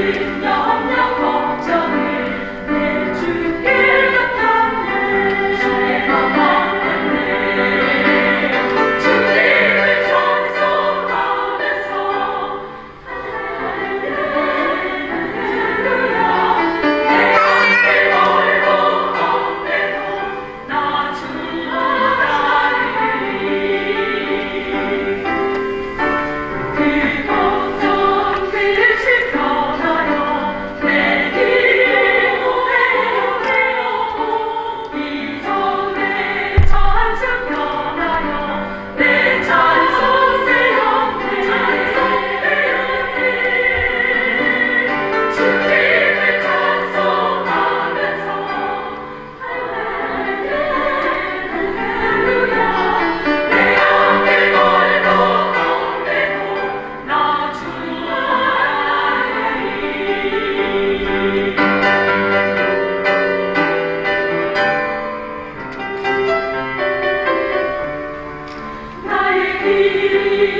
you. You.